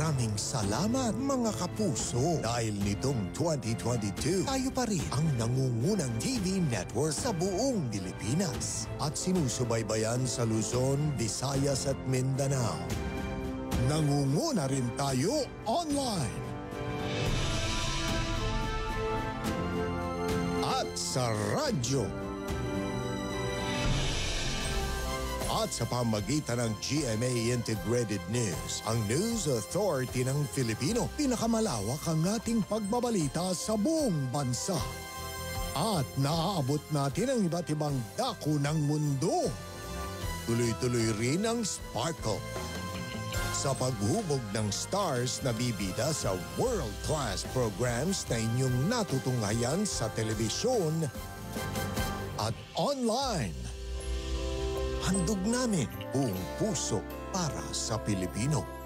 Maraming salamat mga kapuso. Dahil nitong 2022, tayo pa rin ang nangungunang TV network sa buong Pilipinas. At sinusubaybayan sa Luzon, Visayas at Mindanao. Nangunguna rin tayo online. At sa radyo. At sa pamagitan ng GMA Integrated News, ang News Authority ng Filipino, pinakamalawak ang ating pagbabalita sa buong bansa. At naaabot natin ang iba't ibang dako ng mundo. Tuloy-tuloy rin ang Sparkle. Sa paghubog ng stars na bibida sa world-class programs na inyong natutunghayan sa telebisyon at online. Handog namin buong puso para sa Pilipino.